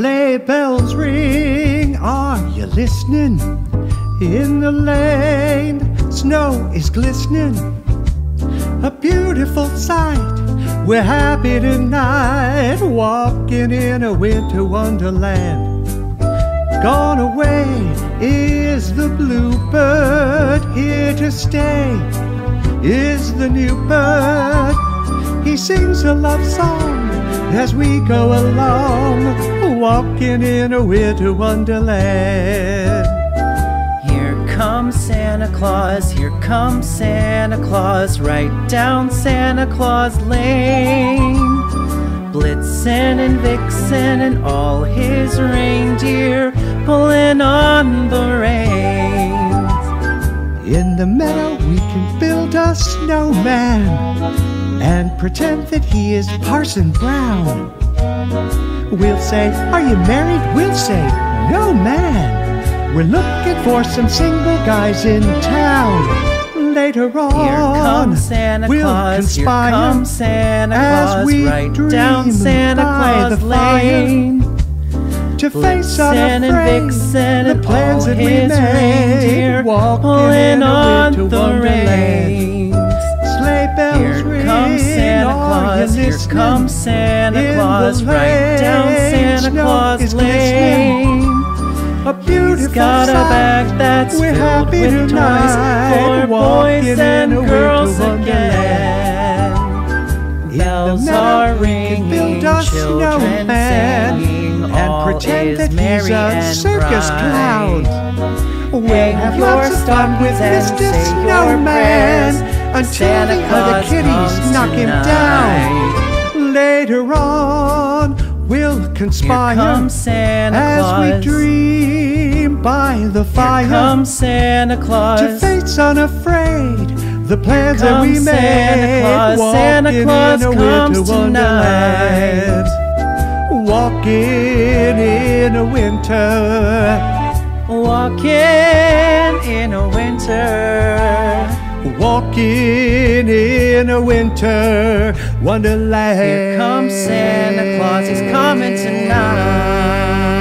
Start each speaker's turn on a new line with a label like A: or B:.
A: Sleigh bells ring, are you listening? In the lane, snow is glistening. A beautiful sight. We're happy tonight, walking in a winter wonderland. Gone away is the bluebird, here to stay is the new bird. He sings a love song as we go along, walking in a winter wonderland.
B: Here comes Santa Claus, here comes Santa Claus, right down Santa Claus Lane. Blitzen and Vixen and all his reindeer pulling on the reins.
A: In the meadow, we can build a snowman and pretend that he is Parson Brown. We'll say, Are you married? We'll say, No, man. We're looking for some single guys in town. Later on,
B: Here comes Santa
A: we'll
B: Claus, here
A: conspire
B: comes Santa
A: as
B: Claus,
A: we
B: right
A: dream
B: down Santa Claus
A: the.
B: Lane.
A: to face
B: Blitzen and Vixen
A: the
B: and
A: plans that we
B: his
A: made,
B: reindeer
A: walking in
B: on the reins.
A: Sleigh bells
B: Claus, here comes Santa Claus, right down Santa Claus Lane.
A: A beautiful
B: He's got a bag that's
A: We're
B: filled
A: happy
B: with
A: tonight,
B: toys for boys and girls again.
A: In
B: Bells are ringing,
A: build a
B: children
A: snowman
B: singing,
A: and pretend that he's a circus clown. We'll
B: Hang
A: have
B: your
A: lots of fun with Mr. Snowman. Until
B: Santa
A: the other kitties
B: comes
A: knock him down. Later on, we'll
B: Here
A: conspire
B: comes Santa
A: as we dream by the fire.
B: Here comes Santa Claus.
A: to face unafraid the plans that we
B: comes
A: made.
B: Santa Claus. Santa Claus
A: in
B: comes
A: winter
B: tonight.
A: Walking in a winter.
B: Walking in a winter.
A: Walking in a winter wonderland.
B: Here comes Santa Claus, he's coming tonight.